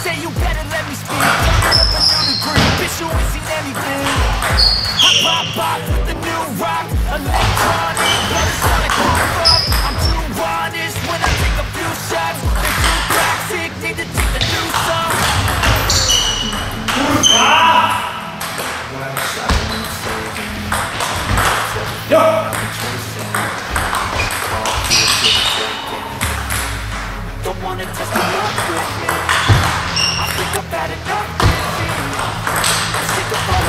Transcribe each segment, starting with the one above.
say, you better let me speak. Coming up a new degree, bitch, you ain't seen anything. I pop pop with the new rock, electronic, but it's not a pop up. I'm too honest when I take a few shots. They too toxic, need to take the new song. Don't wanna test me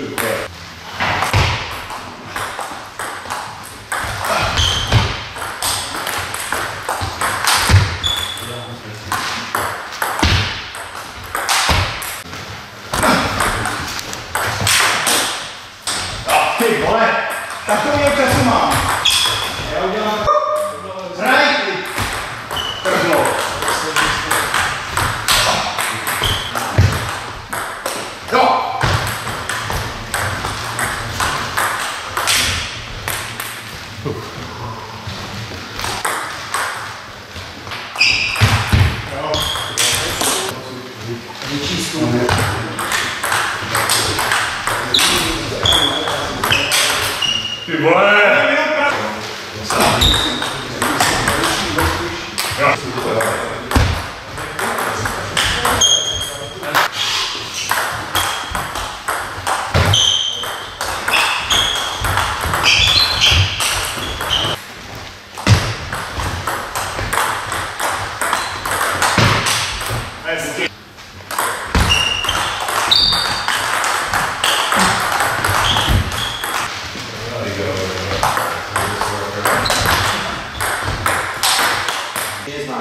作ってあっ手ごめん匠役者妻 Bora! Here's my